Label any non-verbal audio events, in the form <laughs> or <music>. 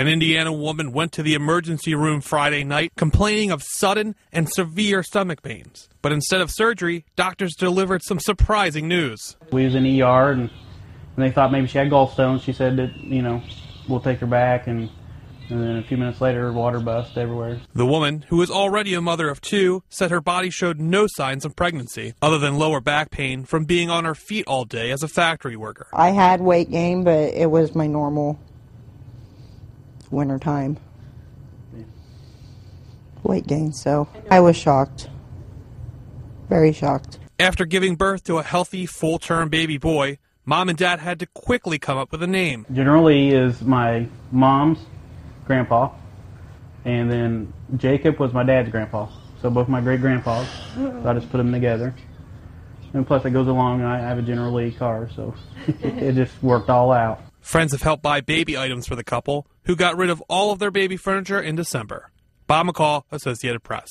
An Indiana woman went to the emergency room Friday night complaining of sudden and severe stomach pains. But instead of surgery, doctors delivered some surprising news. We was in ER and, and they thought maybe she had gallstones. She said that, you know, we'll take her back and and then a few minutes later, water bust everywhere. The woman, who is already a mother of two, said her body showed no signs of pregnancy, other than lower back pain from being on her feet all day as a factory worker. I had weight gain, but it was my normal winter time weight gain, so I was shocked. Very shocked. After giving birth to a healthy, full term baby boy, mom and dad had to quickly come up with a name. General Lee is my mom's grandpa, and then Jacob was my dad's grandpa. So both my great grandpas. So I just put them together. And plus, it goes along. I have a General Lee car, so <laughs> it just worked all out. Friends have helped buy baby items for the couple, who got rid of all of their baby furniture in December. Bob McCall, Associated Press.